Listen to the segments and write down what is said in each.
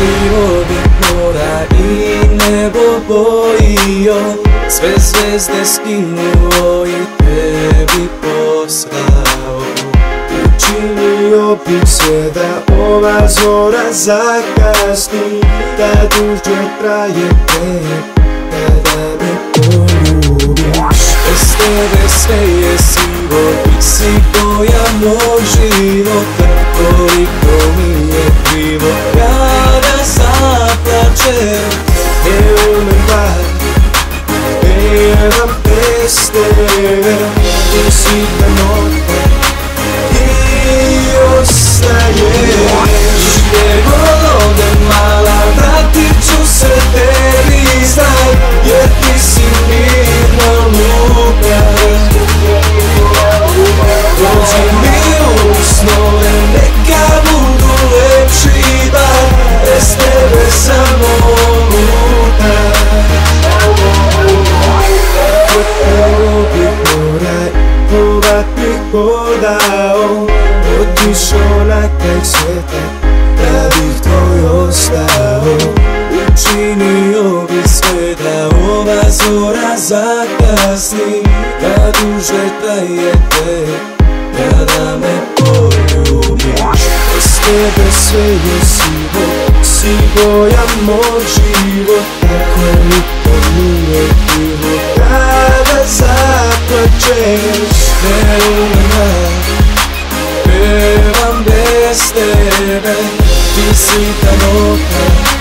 Prirode mora i nebo bojio Sve zvezde skinuo i tebi poslao Učinio bi se da ova zora zakasni Da duže traje preko tebe sve je sivo, ti si koja može bez Da bih tvoj ostao. Učinio bi sve da ova zora zakasni Da duže traje tek Kada me poljubiš. Bez tebe sve je sivo Si boja moj života Pevam bez tebe Ti si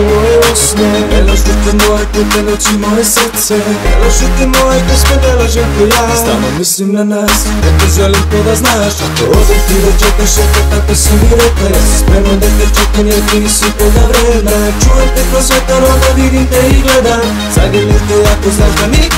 moje usne Ne lažite moje puta, noći moje srce Ne lažite moje pesme, ne lažem ko ja Stalno mislim na nas, ne te želim to da znaš Ako odem ti da čekaš, eto tako si mi rekla Ja sam spreman da te čekam jer ti nisi toga vremena Čujem te kroz vetar, onda vidim te i gledam. Zagrlim te ako znaš da niko